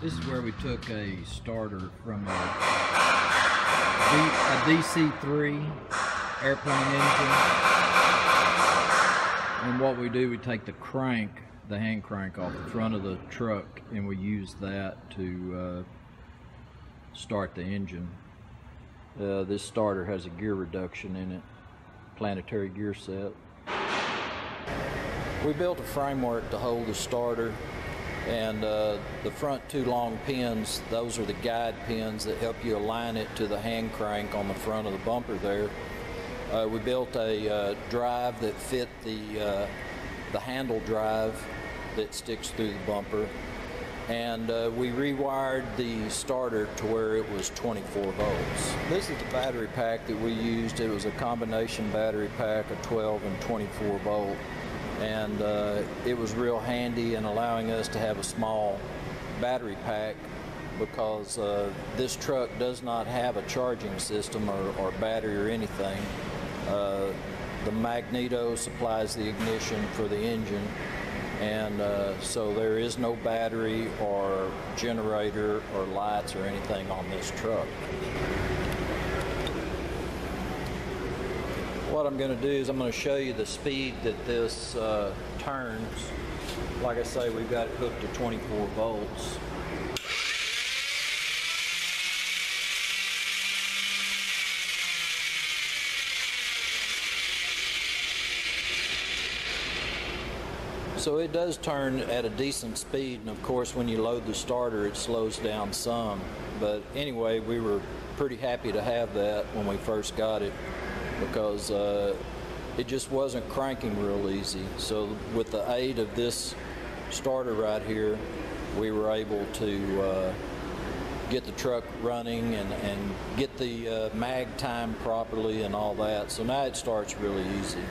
This is where we took a starter from a DC-3 airplane engine. And what we do, we take the crank, the hand crank off the front of the truck, and we use that to uh, start the engine. Uh, this starter has a gear reduction in it, planetary gear set. We built a framework to hold the starter and uh, the front two long pins, those are the guide pins that help you align it to the hand crank on the front of the bumper there. Uh, we built a uh, drive that fit the, uh, the handle drive that sticks through the bumper. And uh, we rewired the starter to where it was 24 volts. This is the battery pack that we used. It was a combination battery pack of 12 and 24 volt and uh, it was real handy in allowing us to have a small battery pack because uh, this truck does not have a charging system or, or battery or anything. Uh, the magneto supplies the ignition for the engine and uh, so there is no battery or generator or lights or anything on this truck. What I'm going to do is I'm going to show you the speed that this uh, turns. Like I say, we've got it hooked to 24 volts. So it does turn at a decent speed, and of course, when you load the starter, it slows down some. But anyway, we were pretty happy to have that when we first got it because uh, it just wasn't cranking real easy. So with the aid of this starter right here, we were able to uh, get the truck running and, and get the uh, mag time properly and all that. So now it starts really easy.